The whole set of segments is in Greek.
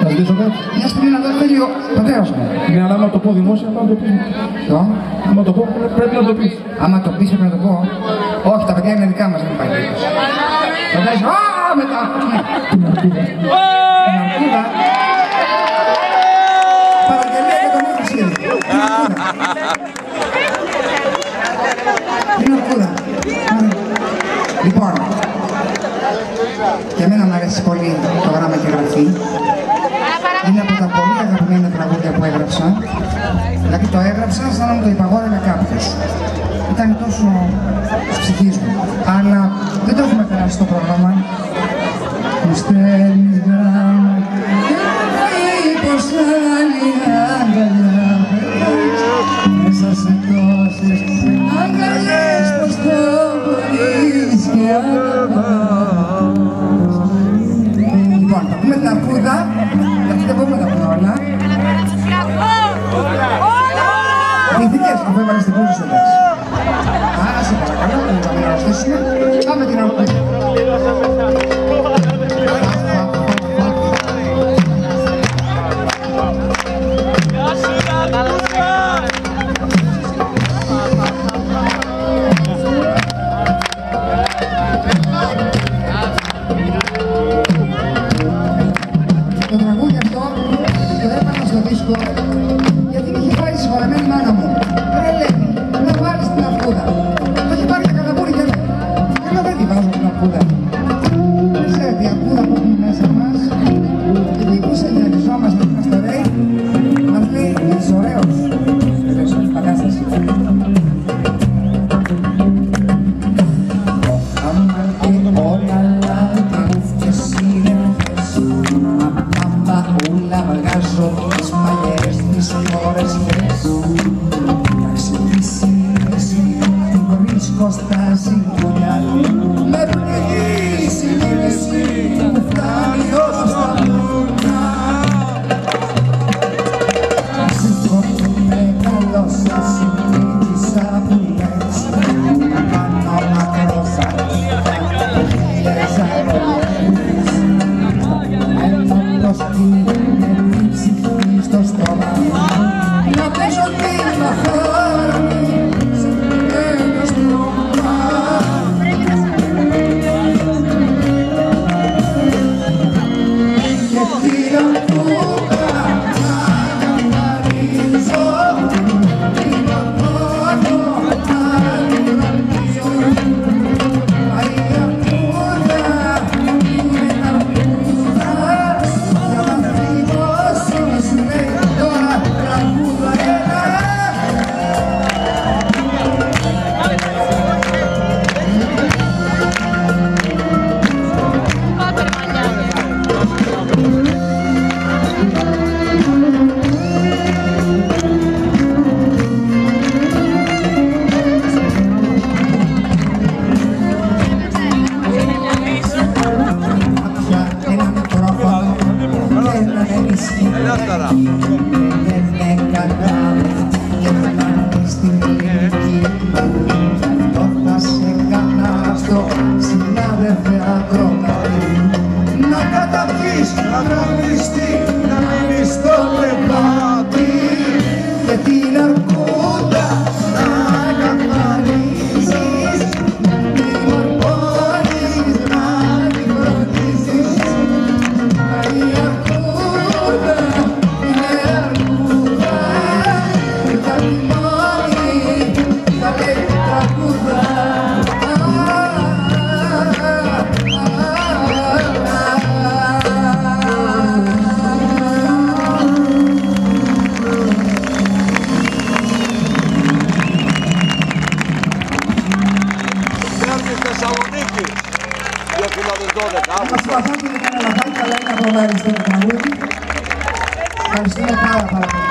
Θα ζητήσω κάτι. Μια στιγμή να δω θέλει ο πατέρας μου. Ναι, αλλά άμα το πω δημόσια θα το πεις. Το; Άμα το πω πρέπει να το πεις. Άμα το πεις πρέπει να το πω. Όχι, τα παιδιά είναι δικά μας, δεν υπάρχει περίπτωση. Φαντάζεσαι, α, μετά. Ναι. Την αρκούδα. Παραγγελία για τον Νίκο Σύρη. Την αρκούδα. Την αρκούδα. Λοιπόν, και εμένα μου αρέσει πολύ το γράμμα και γραφή. Είναι από τα πολύ αγαπημένα τραγούδια που έγραψα. Δηλαδή το έγραψα σαν να μου το υπαγόρευε κάποιος. Ήταν τόσο της ψυχής μου. Αλλά δεν το έχουμε περάσει στο πρόγραμμα. Μου στέλνεις γράμμα και λέει πως άλλη αγκαλιά δεν μπορούμε να τα πούμε όλα. Ηθικές, αφού έβαλες την κούζα σου εντάξει. Άρα σε παρακαλώ, δεν θα μην αρρωστήσουμε. Πάμε την αρκούδα. Casó dels Pallers, ni Salores més. Bravo. 2012. Προσπαθώ και δεν κάνω λαθάκι, αλλά είναι από ευχαριστώ το τραγούδι. Ευχαριστούμε πάρα πάρα πολύ,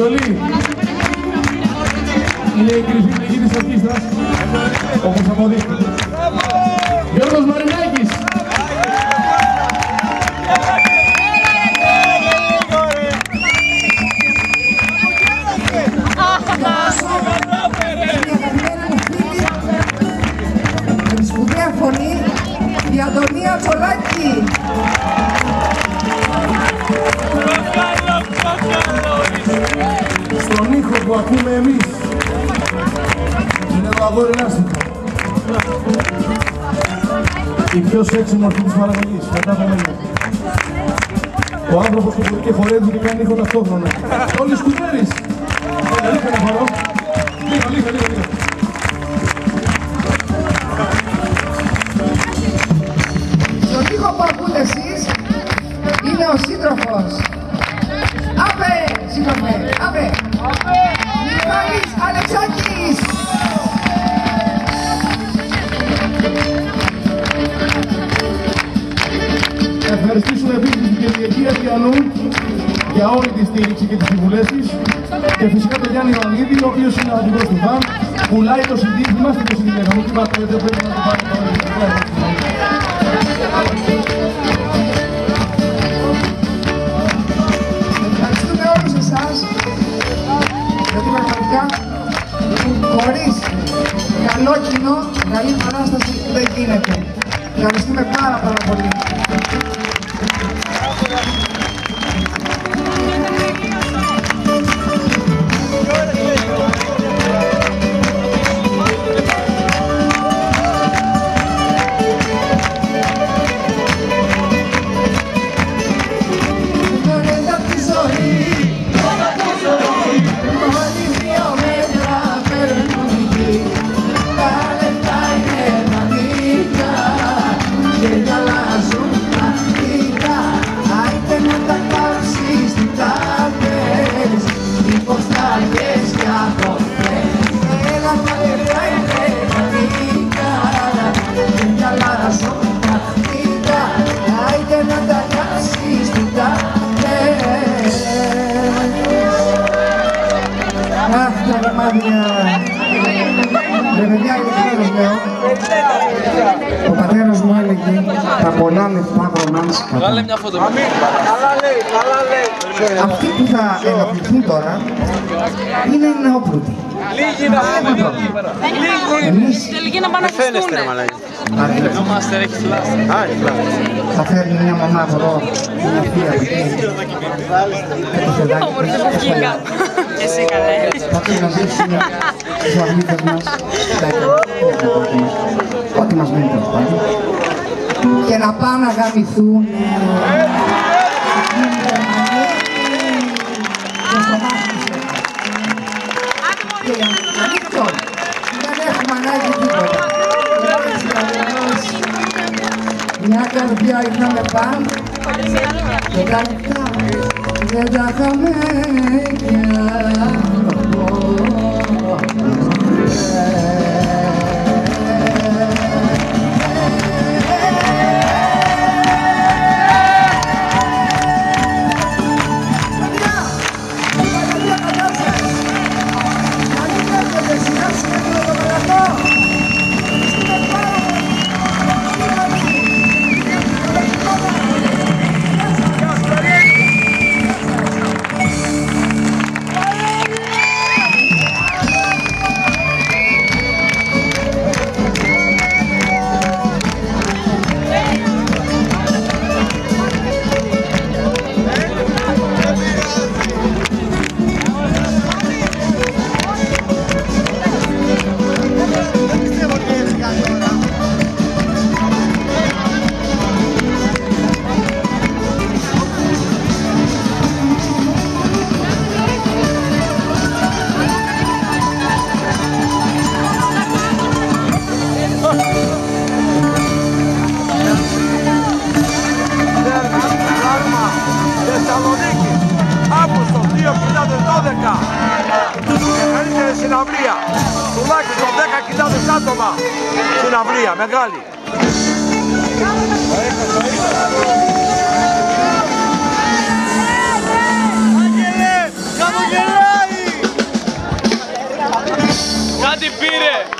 βιολί είναι η κρυφή πληγή της ορκίστρας, όπως αποδείχθηκε. Γιώργος Μαρινάκης. Πιο σεξι μορφή της παραγωγής, μετά από μένα. Ο άνθρωπος που μπορεί και χορεύει και κάνει ήχο ταυτόχρονα. Όλοι σκουτέρεις. Έλα, λίγα να χαρώ. Λίγο, λίγο, λίγο, λίγο. Στον ήχο που ακούτε εσείς είναι ο σύντροφος. Κυριακή Ατιανού για όλη τη στήριξη και τις συμβουλές της και φυσικά τον Γιάννη Ιωαννίδη, ο οποίος είναι ο αρχηγός του ΒΑΜ, πουλάει το CD, θυμάστε το CD λέγαμε, τι πάτε, δεν πρέπει να το πάρετε τώρα. Ευχαριστούμε όλους εσάς γιατί πραγματικά χωρίς καλό κοινό, καλή παράσταση δεν γίνεται. Ευχαριστούμε πάρα πάρα πολύ. Λέω, ο πατέρας μου έλεγε τα πολλά λεφτά βρωμάνε κατά. μια φωτογραφία. Καλά λέει, καλά λέει. Αυτοί που θα ενοχληθούν τώρα είναι οι νεόπλουτοι. Λίγοι να πούμε, λίγοι. Εμείς Τελική να πάνε να χεστούνε. Ο Μάστερ έχεις φλάστα. Α, έχει φλάστα. θα φέρνει μια μαμά από εδώ, μια φίλια από εκεί. και το παιδάκι Όμορφη της, που τα βγήκα. παιδιά. Και εσύ καλέ. Θα πρέπει να ζήσουμε τους αρνίτες μας, τα εκατομμύρια μας, ό,τι μας μένει τέλος πάντων. Και να πάνε να γαμηθούν. Και για να ανοίξω, δεν έχουμε ανάγκη τίποτα. Έτσι αλλιώς, Μια καρδιά είχαμε πάνω και τα λεφτά δεν τα είχαμε 12. Και καλύτερη συναυλία. Τουλάχιστον 10.000 άτομα συναυλία. Μεγάλη. Κάτι πήρε!